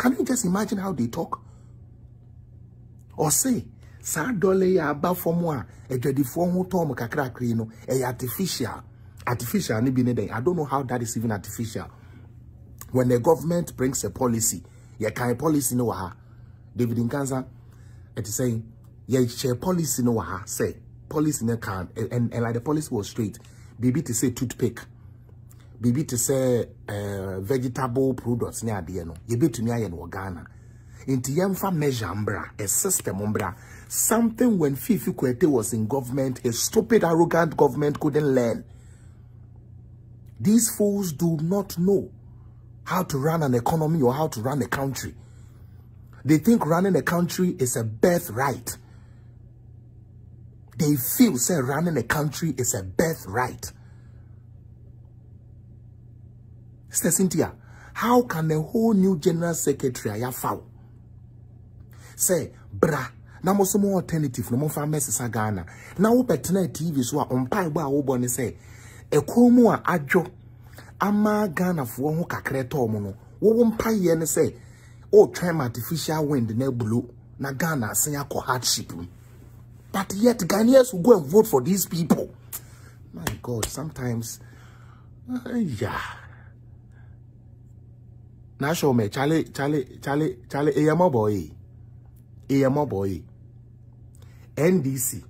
Can you just imagine how they talk? Or say, saa yi a aba fam a adwadifoɔ ho tɔn mo kakrakra no ɛyɛ artificial artificial ne bi ne dɛn i don't know how that is even artificial. When the government brings a policy yɛ kan policy no wɔ ha david nkansa ɛte sɛ yɛhyɛ policy no wɔ ha sɛ policy no kan and, and like the policy was straight biribi te sɛ toothpick biribi te sɛ uh, vegetable products ne adeɛ no yɛbɛtumi ayɛ no wɔ ghana. Nti yɛmfa measure a system mbra. Something when fifi kwetey was in government a stupid arrogant government couldn't learn. These fools do not know how to run an economy or how to run a country. They think running a country is a birthright. They feel say running a country is a birthright Sister Cynthia, how can a whole new general secretary ayafaw say bra na mo so mo alternative no mo fa message Ghana. Na wo betena TV so a ompai bo a wo ne say ekwo mu a adwo ama Ghana fo ho kakra to mo no wo wo mpai ye ne say o try artificial wind na blow na Ghana asen akọ hardship but yet Ghanaians will go and vote for these people. My god sometimes uh, yeah na show me. Charlie Charlie Charlie Charlie eyamo boy. Eyamo boy. NDC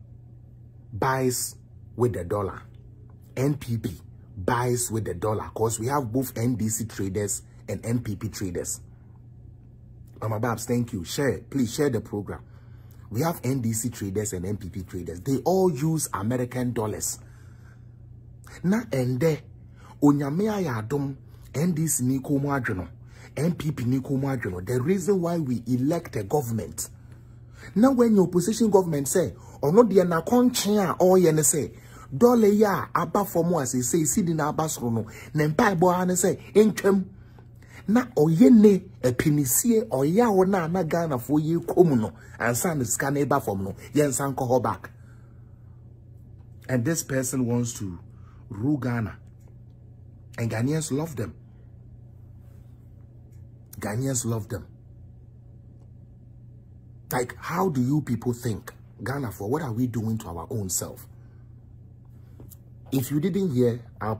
buys with the dollar. NPP buys with the dollar. Because we have both NDC traders and NPP traders. Mama Babs thank you. Share please share the program. We have NDC traders and NPP traders. They all use American dollars. Na ende eh, onyame ayadom NDC ni ko mu adweno NPP ni ko mu the reason why we elect a government. Now when your opposition government say ono de na konkyen a oye ne say dollar ya aba fom as say sidi na aba soro no ne mpa bo say entwam na oye ne epinisie oya wo na na Ghana fo ye komu no ansa ne sika na eba fom no yensan ko back. And this person wants to rule Ghana. And Ghanaians love them Ghanaians love them. Like, how do you people think? Ghana, for what are we doing to our own self? If you didn't hear our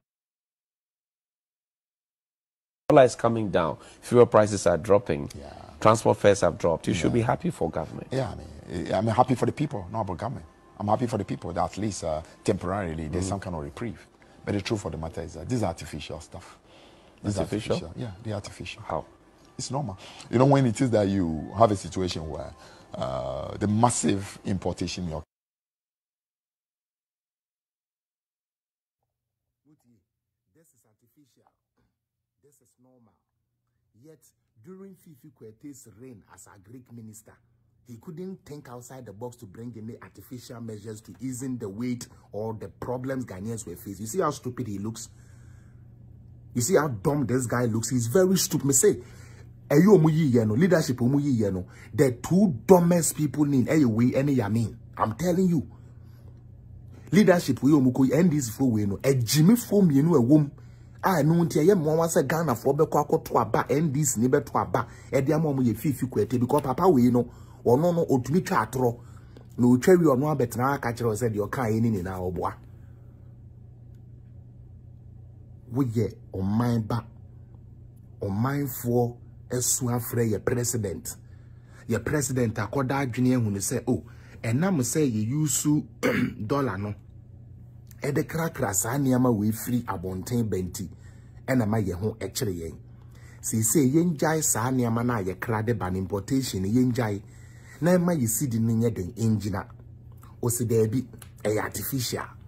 dollar is coming down, fuel prices are dropping, Yeah. transport fares have dropped. You should be happy for government. Yeah, I mean, I'm happy for the people, not about government. I'm happy for the people that at least uh, temporarily there's some kind of reprieve. But the truth of the matter is that this is artificial stuff. This is Artificial? Yeah, the artificial. How? It's normal. You know, when it is that you have a situation where uh, the massive importation your This is artificial. This is normal. Yet, during Fifi Kwetey's reign as a Greek minister, he couldn't think outside the box to bring any artificial measures to easing the weight or the problems Ghanaians were facing. You see how stupid he looks? You see how dumb this guy looks? He's very stupid. Me say, Eyo omuyi yeno, leadership omuyi yeno. The two dumbest people in Eyo we any yamin. I'm telling you. leadership wey omuko NDC fo we no ejimi fo mienu ewom a no ntia ye mo wan say Ghana fo be kwa akoto aba NDC ni beto aba e dia mo mo ye fifi kwetey because papa we no ono no otumi twa atoro na otwa wi ono abetena aka kire say de oka ye ni ni na oboa wo ye oman ba ɔmanfoɔ asu afrɛ yɛ president. Yɛ president akɔda adwene ahu ne sɛ o ɛnam sɛ yɛyusu dollar no ɛde krakra saa nneɛma wei firi abɔnten bɛnti ɛna ma yɛn ho ɛkyerɛ yɛn. Seesei yɛngyae saa nneɛma no a yɛkra de ba no importation yɛngyae na ɛma yɛ sidi no nyɛ den ɛngyina. Ɔsi daabi ɛyɛ artificial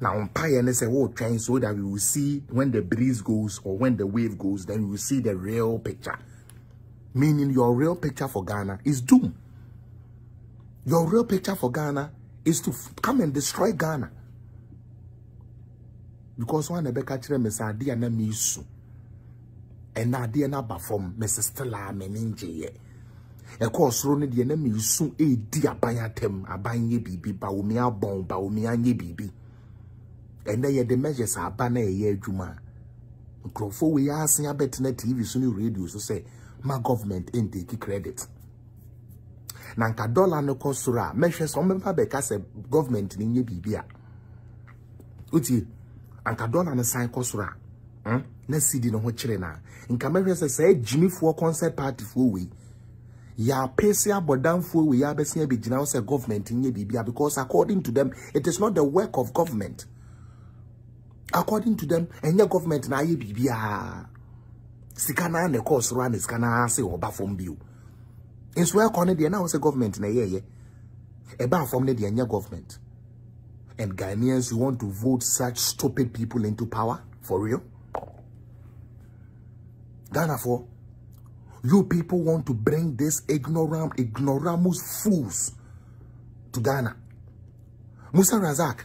Now, umpire and say, oh, trying so that we will see when the breeze goes or when the wave goes, then we will see the real picture. Meaning, your real picture for Ghana is doom. Your real picture for Ghana is to come and destroy Ghana. Because one of the catcher, Miss Adia na misu. And Adia na bafom, Mrs. Stella meninje. ɛkɔ soro no deɛ na misu eh, edi aban atam aban nye biribi ba omi abɔn ba omi anye biribi ɛnɛ yɛde measures aba na ɛyɛ adwuma. Nkurɔfoɔ wei ase abɛtena tv so ne radio so sɛ ma government ntake credit. Na nka dollar no kɔ soro a mɛhwɛ sɛ ɔmbɛmfa bɛka sɛ government no nyɛ biribi a. Wotie anka dollar no san kɔ soro a hmm? na cd no ho kyerɛ no a nka mɛhwɛ sɛ saa gyimifoɔ concert partyfoɔ wei yɛapese abɔdamfoɔ wei yɛabɛse abɛgyina wo sɛ government nyɛ biribia because according to them it is not the work of government according to them ɛnyɛ government na ayɛ biribiaa sika na ɛkɔɔ soro a na sika naa se ɔba fam bio. Nso ɛkɔ no na wo sɛ government na ɛyɛɛyɛ ɛbaa fam no deɛ ɛnyɛ government. And Ghanaians you want to vote such stupid people into power? For real? Ghana for you people want to bring this ignorant ignoramus fools to Ghana. Musa Razak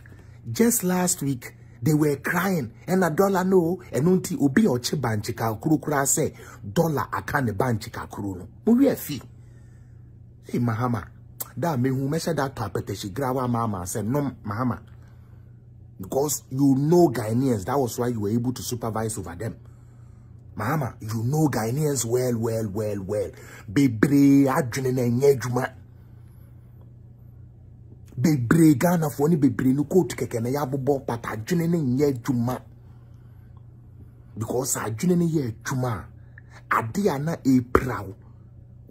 just last week they were crying. And a dollar no. And unti obi oche banchi kakuru kura say dollar akane banchi kakuru no. Mo wi afi hey mahama. Da me hu mesha that tapeteshi grawa mama no mahama. Because you know Ghanaians that was why you were able to supervise over them. Mahama you know Ghanaians well well well well. Bebre adwene na bebree ghanafoɔ ne bebree no kootu kɛkɛ na yɛabobɔ pata adwene no nyɛ adwuma. Because adwene no yɛ adwuma. A ade a na ɛpira wo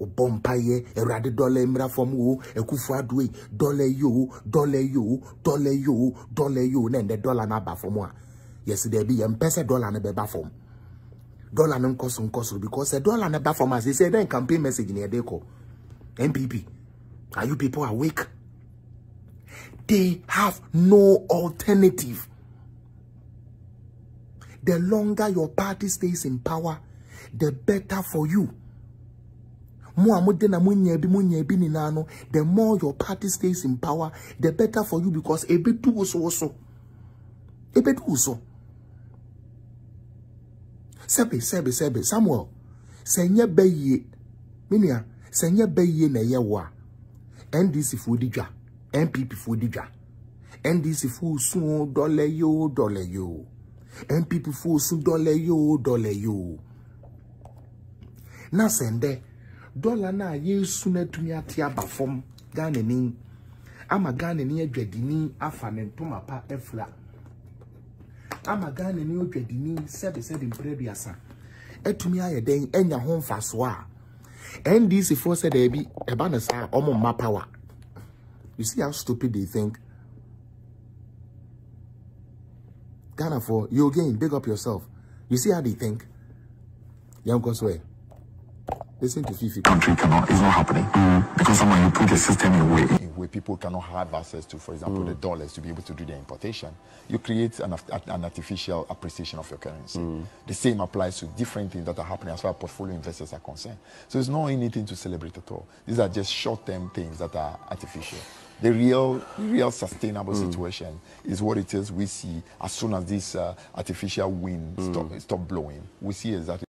wobɔ mpayɛ awurade dɔla mmra fam o. Akufo adoe. Dɔla yi o. Dɔla yi o. Dɔla yi o. Dɔla yi o. Na ɛnɛ dɔla no aba fam a yɛsi dɛbi yɛmpɛ sɛ dɔla no bɛba fam. Dɔla no nkɔ so because sɛ dɔla no ba fam a sɛ sɛ dɛn campaign message ne yɛde kɔ? Npp are you people awake they have no alternative. The longer your party stays in power, the better for you. The more your party stays in power, the better for you because ebedu also also. Ebedu also. Sebe, sebe, sebe, Samuel. Senye beye. Minia, senye beye na yewa. NDC fudija. NPP fo di dwa NDC fo sun dɔlɛ yo dɔlɛ yo. NPP fo sun dɔlɛ yo dɔlɛ yo. Na sɛndɛ dɔla na ye sun atumi ate aba fam Ghana ni ama Ghana ni adwadini afa ne ntoma pa afura ama Ghana ni adwadini sɛde sɛde mprɛduasa atumi ayɛ dɛn anya ho mfaso a NDC fo sɛ daabi ɛba ne saa ɔmo mma power You see how stupid they think? Ghana for you again, big up yourself. You see how they think? Young Cosway. Listen to Fifi. Country cannot, it's not happening. Mm. Because someone you put the system in a way where people cannot have access to, for example, mm. the dollars to be able to do their importation. You create an, an artificial appreciation of your currency. Mm. The same applies to different things that are happening as far as portfolio investors are concerned. So it's not anything to celebrate at all. These are just short-term things that are artificial. The real, real sustainable mm. situation is what it is we see as soon as this uh, artificial wind stop, stop blowing. We see exactly